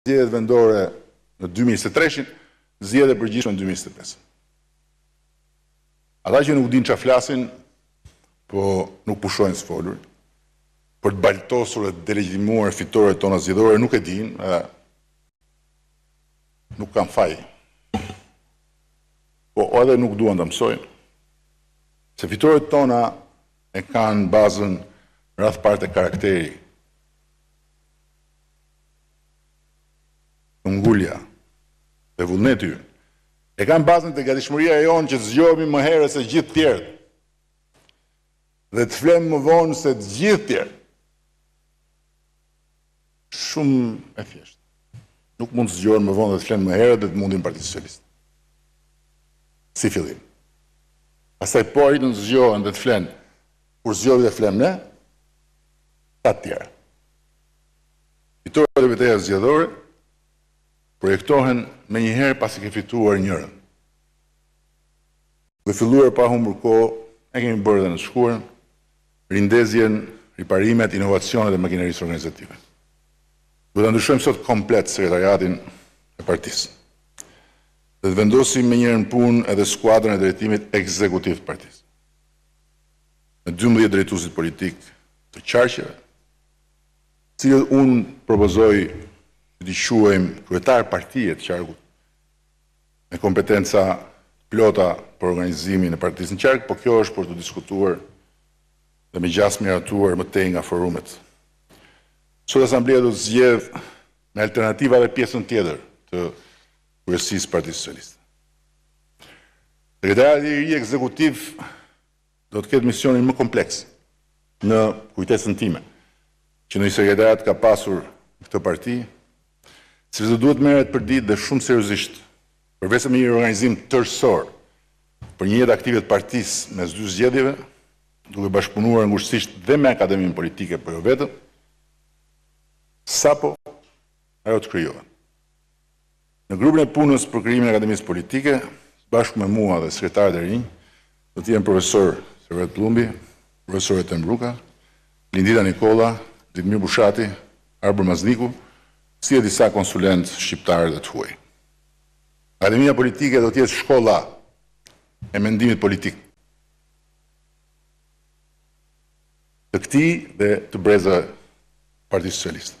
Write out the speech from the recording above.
Zgjedhjet vendore në dy mijë e njëzet e tre, zgjedhjet e përgjithshme në dy mijë e njëzet e pesë. Ata që nuk dinë çfarë flasin, po nuk pushojnë së folur, për të baltosur e delegjitimuar fitoret tona zgjedhore nuk e dinë, nuk kanë faj. Po edhe nuk duan ta mësojnë se fitoret tona e kanë bazën radhë të parë te karakteri. Këmbëngulja dhe vullneti ynë e kanë bazën te gatishmëria jonë që të zgjohemi më herët se gjithë tjerët dhe të flemë më vonë se të gjithë tjerët. Shumë e thjeshtë. Nuk mund të zgjohen më vonë dhe të flenë më herët dhe të mundin Partinë Socialiste. Si fillim. Pastaj po arritën të zgjohen dhe të flenë kur zgjohemi dhe flemë ne, të tjerat. Fitoret e betejave zgjedhore projektohen menjëherë pasi ke fituar njërën. Duke filluar pa humbur kohë, e kemi bërë dhe në të shkuarën, rindezjen, riparimet, inovacionet e makinerisë organizative. Do ta ndryshojmë sot komplet sekretariatin e partisë dhe të vendosim menjëherë në punë edhe skuadrën e drejtimit ekzekutiv të partisë, me dymbëdhjetë drejtuesit politikë të qarqeve, Të cilët unë propozoj që t'i quajmë kryetarë partie të qarkut, me kompetenca të plota për organizimin e partisë në qark, por kjo është për t'u diskutuar dhe me gjasë miratuar më tej nga forumet. Sot Asambleja do të zgjedhë me alternativa edhe pjesën tjetër të kryesisë së Partisë Socialiste. Sekretariati i ri ekzekutiv Do të ketë misionin më kompleks në kujtesën time, që ndonjë sekretariat ka pasur në këtë parti, sepse do duhet të merret përditë dhe shumë seriozisht, përveçse me një organizim tërësor për një jetë aktive të partisë mes dy zgjedhjeve, duke bashkëpunuar ngushtësisht dhe me Akademinë Politike, por jo vetëm, sapo ajo të krijohet. Në grupin e punës për krijimin e Akademisë Politike, bashkë me mua dhe sekretarët e rinj, do të jenë profesor Servet Pëllumbi, profesor Et'hem Ruka, Lindita Nikolla, Ditmir Bushati, Arbër Mazniku, si dhe disa konsulentë shqiptarë dhe të huaj. Akademia Politike do të jetë shkolla e mendimit politik të këtij dhe të brezave të Partisë Socialiste.